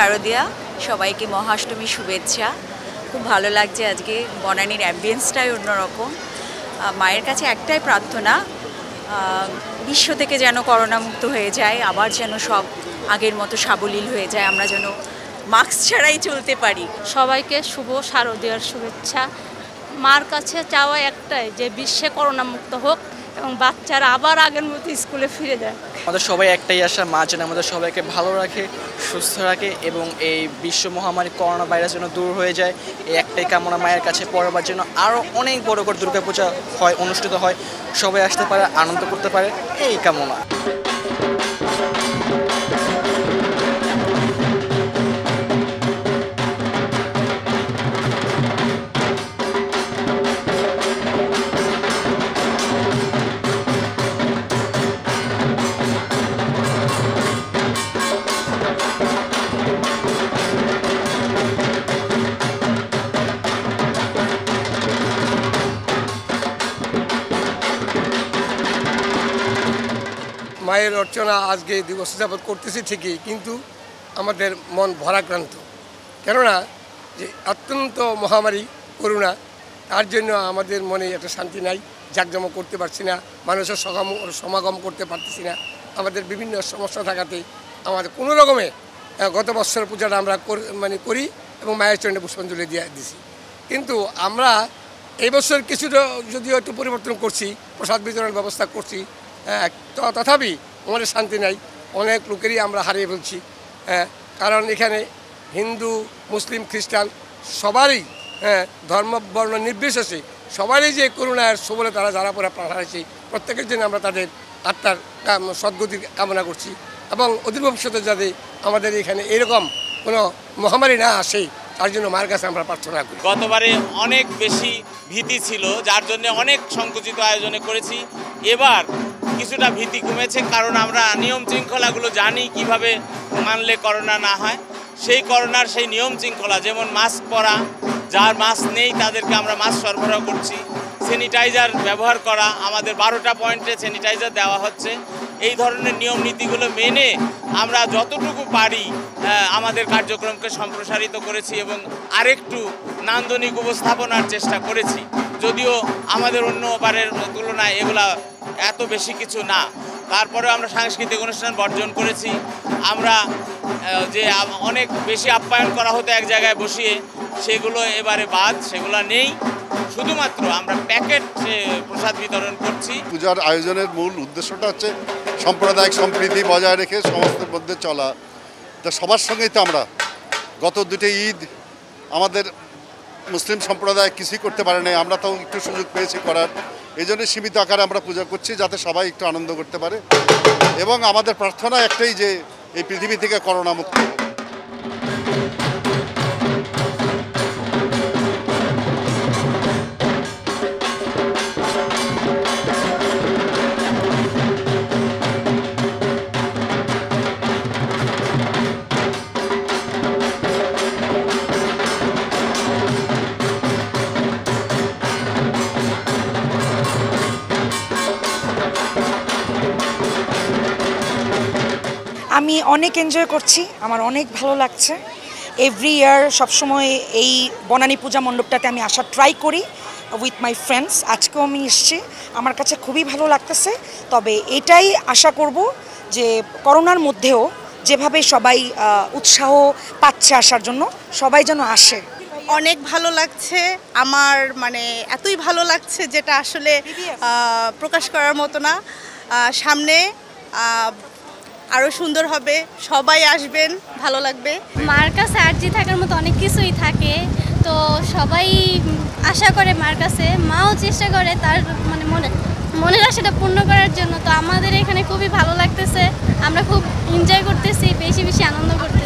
শারদিয়া, সবাইকে মহাষ্টমী শুভেচ্ছা। খুব ভালো লাগছে আজকে বনানীর অ্যাম্বিয়েন্সটাই অন্যরকম। মায়ের কাছে একটাই প্রার্থনা বিশ্ব থেকে যেন করোনামুক্ত হয়ে যায়, আবার যেন সব আগের মতো সাবলীল হয়ে যায়, আমরা যেন মাস্ক ছাড়াই চলতে পারি। সবাইকে শুভ শারদীয়ার শুভেচ্ছা। মার কাছে চাওয়া একটাই, যে বিশ্বে করোনা মুক্ত হোক। এবং বাচ্চারা আবার আগের মতো স্কুলে ফিরে যায়। আমাদের সবাই একটাই আশা, মা যেন আমাদের সবাইকে ভালো রাখে, সুস্থ রাখে এবং এই বিশ্ব মহামারী করোনা ভাইরাস যেন দূর হয়ে যায়, এই একটাই কামনা মায়ের কাছে। পরবার জন্য আরও অনেক বড় করে দুর্গাপূজা হয়, অনুষ্ঠিত হয়, সবাই আসতে পারে, আনন্দ করতে পারে, এই কামনা। মায়ের অর্চনা আজকে দিবস যাবৎ করতেছি ঠিকই, কিন্তু আমাদের মন ভরাক্রান্ত। কেননা যে অত্যন্ত মহামারী, করুণা, তার জন্য আমাদের মনে একটা শান্তি নাই, জাকজমক করতে পারছি না, মানুষের সমাগম সমাগম করতে পারতেছি না, আমাদের বিভিন্ন সমস্যা থাকাতে আমাদের কোনো রকমে গত বছর পূজাটা আমরা মানে করি এবং মায়ের চরণে পুষ্পাঞ্জলি দিয়ে দিছি। কিন্তু আমরা এই বছর কিছুটা যদিও একটু পরিবর্তন করছি, প্রসাদ বিতরণের ব্যবস্থা করছি হ্যাঁ, তথাপি আমাদের শান্তি নাই। অনেক লোকেরই আমরা হারিয়ে ফেলছি। হ্যাঁ, কারণ এখানে হিন্দু মুসলিম খ্রিস্টান সবারই হ্যাঁ ধর্ম বর্ণ নির্বিশেষে সবারই যে করুণার সবলে তারা যারা পরে প্রাণ হারাইছে প্রত্যেকের জন্য আমরা তাদের আত্মার কাম- সদ্গতি কামনা করছি এবং অদূর ভবিষ্যতে যাতে আমাদের এখানে এরকম কোনো মহামারী না আসে তার জন্য মার কাছে আমরা প্রার্থনা করি। গতবারে অনেক বেশি ভীতি ছিল যার জন্য অনেক সংকুচিত আয়োজনে করেছি। এবার কিছুটা ভীতি কমেছে, কারণ আমরা নিয়ম শৃঙ্খলাগুলো জানি কীভাবে মানলে করোনা না হয়। সেই করোনার সেই নিয়ম শৃঙ্খলা, যেমন মাস্ক পরা, যার মাস্ক নেই তাদেরকে আমরা মাস্ক সরবরাহ করছি। স্যানিটাইজার ব্যবহার করা, আমাদের বারোটা পয়েন্টে স্যানিটাইজার দেওয়া হচ্ছে। এই ধরনের নিয়ম নীতিগুলো মেনে আমরা যতটুকু পারি আমাদের কার্যক্রমকে সম্প্রসারিত করেছি এবং আরেকটু নান্দনিক উপস্থাপনার চেষ্টা করেছি। যদিও আমাদের অন্য বারের তুলনায় এগুলা এত বেশি কিছু না। তারপরে আমরা সাংস্কৃতিক অনুষ্ঠান বর্জন করেছি। আমরা যে অনেক বেশি আপ্যায়ন করা হতো এক জায়গায় বসিয়ে, সেগুলো এবারে বাদ, সেগুলো নেই। শুধুমাত্র আমরা প্যাকেট প্রসাদ বিতরণ করছি। পূজার আয়োজনের মূল উদ্দেশ্যটা হচ্ছে সাম্প্রদায়িক সম্প্রীতি বজায় রেখে সমস্তের মধ্যে চলা। তা সবার সঙ্গেই তো আমরা। গত দুটো ঈদ আমাদের মুসলিম সম্প্রদায় কিছুই করতে পারে নাই, আমরা তো একটু সুযোগ পেয়েছি করার। এই জন্য সীমিত আকারে আমরা পূজা করছি, যাতে সবাই একটু আনন্দ করতে পারে। এবং আমাদের প্রার্থনা একটাই যে এই পৃথিবী থেকে করোনা মুক্ত আমি অনেক এনজয় করছি আমার অনেক ভালো লাগছে। এভরি ইয়ার সবসময় এই বনানী পূজা মণ্ডপটাতে আমি আসার ট্রাই করি উইথ মাই ফ্রেন্ডস আজকেও আমি এসেছি আমার কাছে খুবই ভালো লাগতেছে। তবে এটাই আশা করব যে করোনার মধ্যেও যেভাবে সবাই উৎসাহ পাচ্ছে আসার জন্য সবাই যেন আসে। অনেক ভালো লাগছে আমার মানে এতই ভালো লাগছে যেটা আসলে প্রকাশ করার মতো না। সামনে আহ, আরও সুন্দর হবে সবাই আসবেন ভালো লাগবে। মার কাছে আর্জি থাকার মতো অনেক কিছুই থাকে তো সবাই আশা করে মার কাছে মাও চেষ্টা করে তার মানে মনে মনের আশাটা পূর্ণ করার জন্য তো আমাদের এখানে খুবই ভালো লাগতেছে আমরা খুব এনজয় করতেছি বেশি বেশি আনন্দ করতেছি।